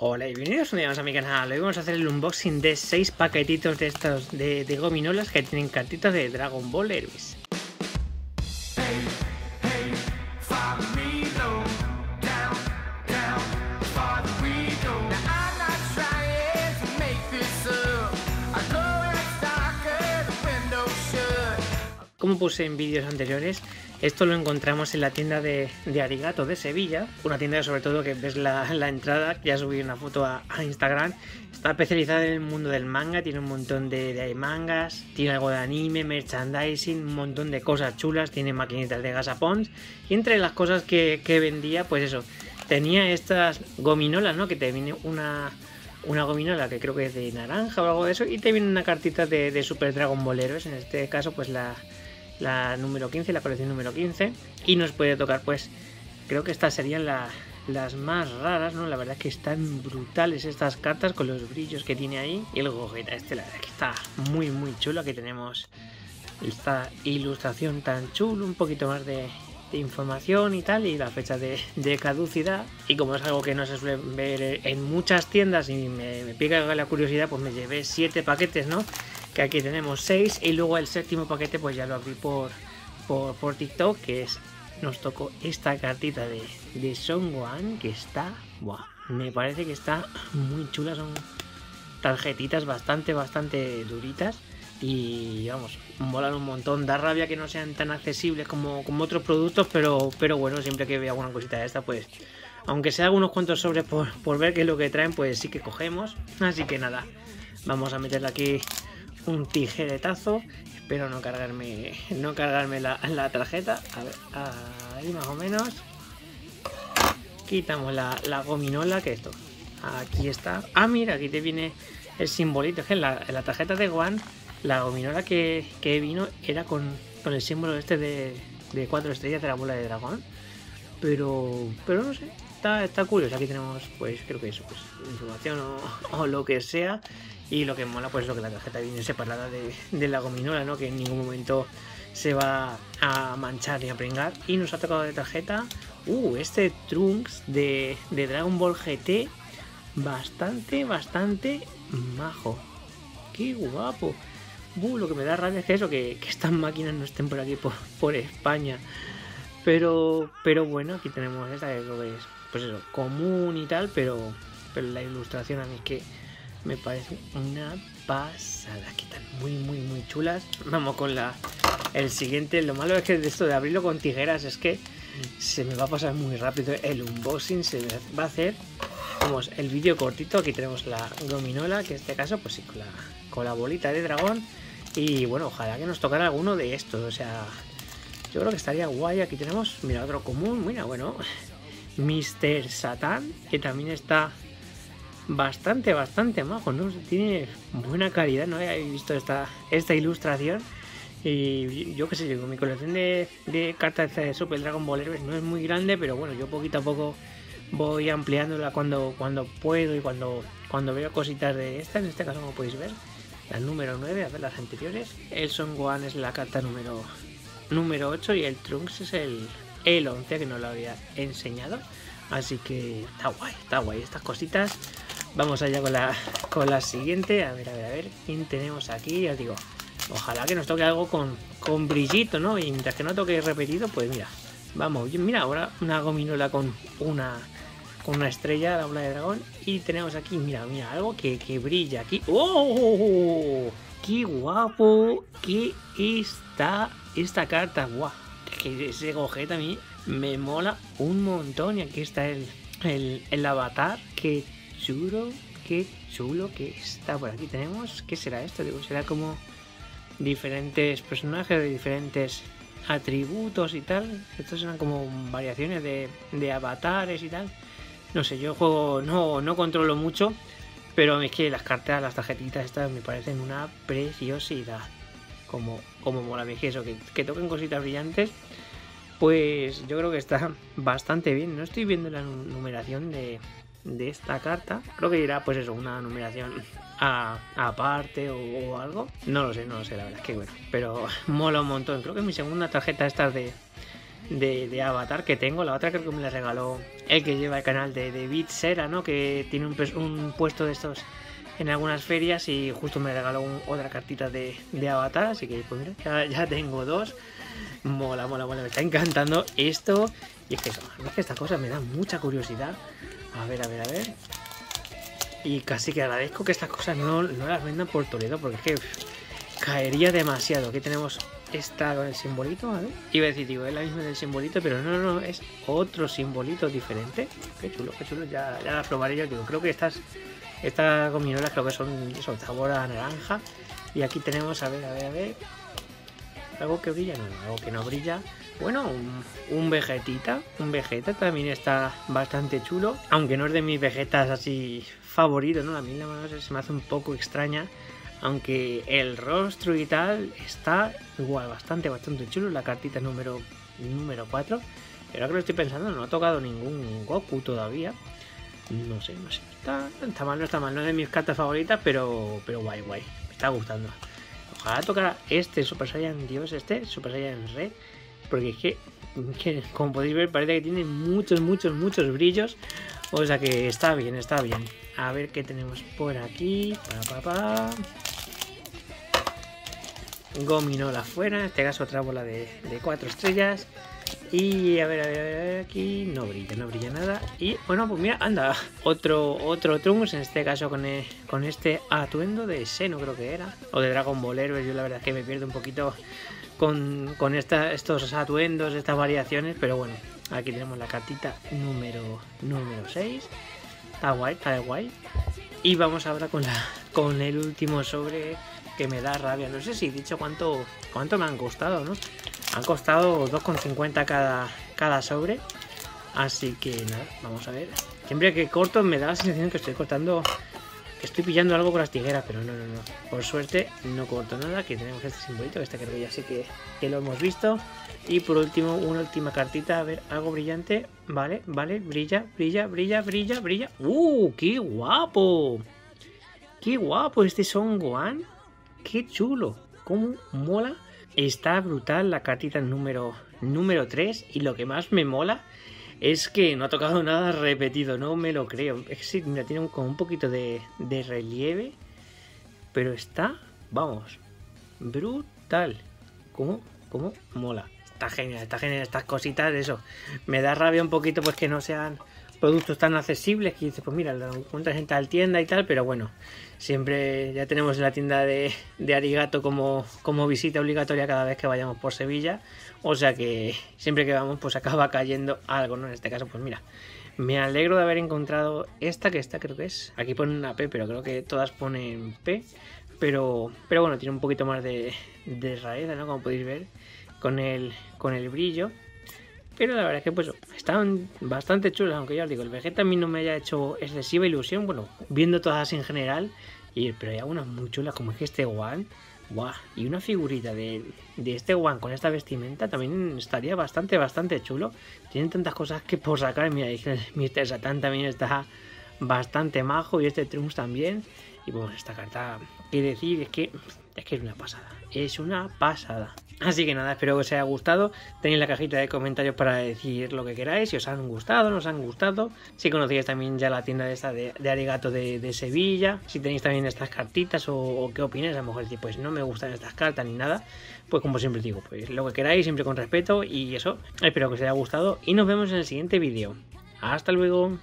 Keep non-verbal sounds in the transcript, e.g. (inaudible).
Hola y bienvenidos un día más a mi canal. Hoy vamos a hacer el unboxing de 6 paquetitos de estos de, de gominolas que tienen cartitas de Dragon Ball Heroes. Como puse en vídeos anteriores, esto lo encontramos en la tienda de, Arigato de Sevilla, una tienda sobre todo que ves la, entrada, ya subí una foto a, Instagram, está especializada en el mundo del manga, tiene un montón de, mangas, tiene algo de anime, merchandising, un montón de cosas chulas, tiene maquinitas de gasapons. Y entre las cosas que, vendía, pues eso, tenía estas gominolas, ¿no? Que te viene una, una gominola que creo que es de naranja o algo de eso y te viene una cartita de, de Super Dragon Boleros, en este caso pues la la número 15, la colección número 15. Y nos puede tocar, pues, creo que estas serían las más raras, ¿no? La verdad es que están brutales estas cartas con los brillos que tiene ahí. Y el Gogeta este, la verdad que está muy, muy chulo. Aquí tenemos esta ilustración tan chulo, un poquito más de, información y tal, y la fecha de, caducidad. Y como es algo que no se suele ver en muchas tiendas y me, me pica la curiosidad, pues me llevé 7 paquetes, ¿no? Que aquí tenemos 6 y luego el séptimo paquete pues ya lo abrí por, por, TikTok que es nos tocó esta cartita de, de Songwan que está me parece que está muy chula son tarjetitas bastante bastante duritas y vamos, molan un montón. Da rabia que no sean tan accesibles como, como otros productos, pero, pero bueno, siempre que vea alguna cosita de esta, pues aunque sea algunos cuantos sobres por, por ver qué es lo que traen, pues sí que cogemos. Así que nada, vamos a meterle aquí un tijeretazo. Espero no cargarme, no cargarme la, tarjeta. A ver, ahí más o menos. Quitamos la, gominola, que esto. Aquí está. Ah, mira, aquí te viene el simbolito. que en la, tarjeta de One, la gominola que, vino era con, el símbolo este de, cuatro estrellas de la bola de dragón. Pero, pero no sé, está, está curioso. Aquí tenemos, pues creo que eso, pues información o, lo que sea. Y lo que mola, pues lo que la tarjeta viene separada de, la gominola, ¿no? Que en ningún momento se va a manchar ni a pringar. Y nos ha tocado de tarjeta, uh, este Trunks de, Dragon Ball GT. Bastante, bastante majo. Qué guapo. Uh, lo que me da rabia es eso, que, estas máquinas no estén por aquí, por, España. Pero, pero bueno, aquí tenemos esta que es, pues eso, común y tal, pero, pero la ilustración a mí es que me parece una pasada. Que están muy, muy, muy chulas. Vamos con la el siguiente. Lo malo es que de esto de abrirlo con tijeras es que se me va a pasar muy rápido. El unboxing se va a hacer. Vamos, el vídeo cortito. Aquí tenemos la gominola, que en este caso, pues sí, con la, con la bolita de dragón. Y bueno, ojalá que nos tocara alguno de estos. O sea, yo creo que estaría guay. Aquí tenemos, mira, otro común. Mira, bueno, Mr. Satan, que también está bastante, bastante majo, ¿no? Tiene buena calidad, no había visto esta, esta ilustración. Y yo qué sé, mi colección de, de cartas de Super Dragon Ball Heroes no es muy grande, pero bueno, yo poquito a poco voy ampliándola cuando, cuando puedo y cuando, cuando veo cositas de esta. En este caso, como podéis ver, la número 9, a ver las anteriores. El Son Gohan es la carta número, número 8 y el Trunks es el, el 11, que no lo había enseñado. Así que está guay, está guay. Estas cositas Vamos allá con la, con la siguiente. A ver, a ver, a ver. ¿Quién tenemos aquí? Ya os digo. Ojalá que nos toque algo con, con brillito, ¿no? Y mientras que no toque repetido, pues mira. Vamos, mira, ahora una gominola con una con una estrella, la bola de dragón. Y tenemos aquí, mira, mira, algo que, brilla aquí. ¡Oh! ¡Qué guapo! ¿Qué está esta carta? ¡Guau! Que ese Gogeta a mí me mola un montón. Y aquí está el, el, el avatar que chulo, qué chulo que está por aquí. Tenemos, ¿qué será esto? Digo, será como diferentes personajes de diferentes atributos y tal. Estos serán como variaciones de, de avatares y tal. No sé, yo juego, no, no controlo mucho, pero es que las cartas, las tarjetitas estas me parecen una preciosidad. Como, como mola, me eso, que, que toquen cositas brillantes. Pues yo creo que está (laughs) bastante bien. No estoy viendo la numeración de, de esta carta. Creo que irá, pues eso, una numeración aparte o, algo. No lo sé, no lo sé, la verdad es que bueno. Pero (laughs) mola un montón. Creo que mi segunda tarjeta esta de, de, Avatar que tengo. La otra creo que me la regaló el que lleva el canal de, de Beat Sera, ¿no? Que tiene un, un, puesto de estos en algunas ferias y justo me regaló otra cartita de, Avatar. Así que pues mira, ya, tengo dos. Mola, mola, mola. Me está encantando esto. Y es que, es que esta cosa me da mucha curiosidad. A ver, a ver, a ver. Y casi que agradezco que estas cosas no, las vendan por Toledo porque es que caería demasiado. Aquí tenemos esta con el simbolito, ¿vale? Iba a decir, digo, es la misma del simbolito, pero no, no, es otro simbolito diferente. Qué chulo, qué chulo, ya, ya la probaré yo, digo, creo que estas, estas gominolas creo que son, sabor a naranja. Y aquí tenemos, a ver, a ver, a ver, algo que brilla, no, algo que no brilla. Bueno, un, un, vegetita, un vegeta también está bastante chulo, aunque no es de mis vegetas así favoritos, ¿no? A mí la mano se me hace un poco extraña aunque el rostro y tal está igual, bastante, bastante chulo. La cartita número, número 4. Pero ahora que lo estoy pensando, no ha tocado ningún Goku todavía. No sé, no sé. Está, está mal, no está mal. No es de mis cartas favoritas, pero, pero guay, guay. Me está gustando. Ojalá tocara este Super Saiyan Dios, este Super Saiyan Red. Porque es que, (laughs) como podéis ver, parece que tiene muchos, muchos, muchos brillos. O sea que está bien, está bien. A ver qué tenemos por aquí. Pa, pa, pa. Gominola afuera, en este caso otra bola de, de cuatro estrellas. Y a ver, a ver, a ver, aquí no brilla, no brilla nada. Y bueno, pues mira, anda, otro otro Trunks, en este caso con, con este atuendo de Seno creo que era. O de Dragon Ball Heroes, yo la verdad es que me pierdo un poquito con, con estos atuendos, estas variaciones. Pero bueno, aquí tenemos la cartita número, número 6. Está guay, está guay. Y vamos ahora con, la, con el último sobre que me da rabia. No sé si he dicho cuánto, cuánto me han costado, ¿no? Han costado 2,50 cada, cada sobre. Así que nada, vamos a ver. Siempre que corto me da la sensación que estoy cortando, que estoy pillando algo con las tijeras, pero no, no, no. Por suerte no corto nada, que tenemos este simbolito, este creo que ya sé que, que lo hemos visto. Y por último, una última cartita, a ver, algo brillante. Vale, vale, brilla, brilla, brilla, brilla, brilla. ¡Uh! ¡Qué guapo! ¡Qué guapo este Son Gohan! qué chulo, cómo mola. Está brutal la cartita número, número 3 y lo que más me mola es que no ha tocado nada repetido, no me lo creo. Es que sí, mira, tiene un, como un poquito de, de relieve, pero está, vamos, brutal. ¿Cómo? ¿Cómo? Mola. Está genial, está genial estas cositas, eso. Me da rabia un poquito pues que no sean productos tan accesibles que dices, pues mira, lo encuentras en tal tienda y tal, pero bueno, siempre ya tenemos la tienda de, de Arigato como, como visita obligatoria cada vez que vayamos por Sevilla, o sea que siempre que vamos pues acaba cayendo algo, ¿no? En este caso, pues mira, me alegro de haber encontrado esta, que esta creo que es, aquí pone una P, pero creo que todas ponen P, pero, pero bueno, tiene un poquito más de, de raíz, ¿no? Como podéis ver, con el, con el brillo. Pero la verdad es que pues están bastante chulas, aunque ya os digo, el Vegeta a mí no me haya hecho excesiva ilusión, bueno, viendo todas en general, y, pero hay algunas muy chulas, como es que este One, guau, y una figurita de, de este One con esta vestimenta también estaría bastante, bastante chulo. Tienen tantas cosas que por sacar, mira, (laughs) Mr. Satan también está bastante majo, y este Trunks también, y bueno, esta carta, que decir, es que, es que es una pasada, es una pasada. Así que nada, espero que os haya gustado. Tenéis la cajita de comentarios para decir lo que queráis, si os han gustado, no os han gustado. Si conocíais también ya la tienda de esta de, Arigato de, Sevilla, si tenéis también estas cartitas o, qué opináis, a lo mejor decís, pues no me gustan estas cartas ni nada. Pues como siempre digo, pues lo que queráis, siempre con respeto y eso. Espero que os haya gustado y nos vemos en el siguiente vídeo. Hasta luego.